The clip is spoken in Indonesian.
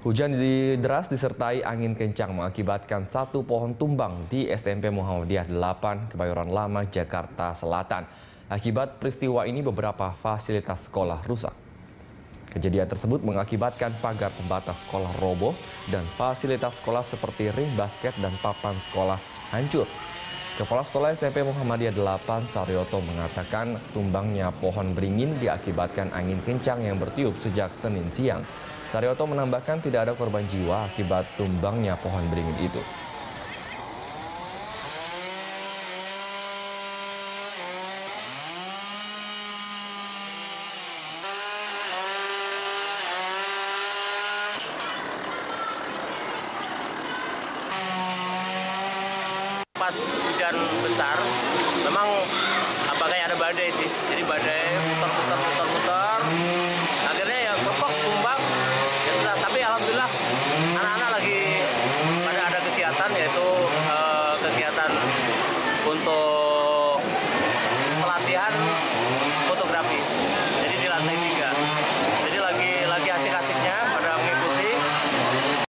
Hujan deras disertai angin kencang mengakibatkan satu pohon tumbang di SMP Muhammadiyah 8 Kebayoran Lama, Jakarta Selatan. Akibat peristiwa ini beberapa fasilitas sekolah rusak. Kejadian tersebut mengakibatkan pagar pembatas sekolah roboh dan fasilitas sekolah seperti ring basket dan papan sekolah hancur. Kepala Sekolah SMP Muhammadiyah 8 Saryoto mengatakan tumbangnya pohon beringin diakibatkan angin kencang yang bertiup sejak Senin siang. Saryoto menambahkan tidak ada korban jiwa akibat tumbangnya pohon beringin itu. Pas hujan besar, memang apa kayak ada badai sih. Jadi badai kegiatan untuk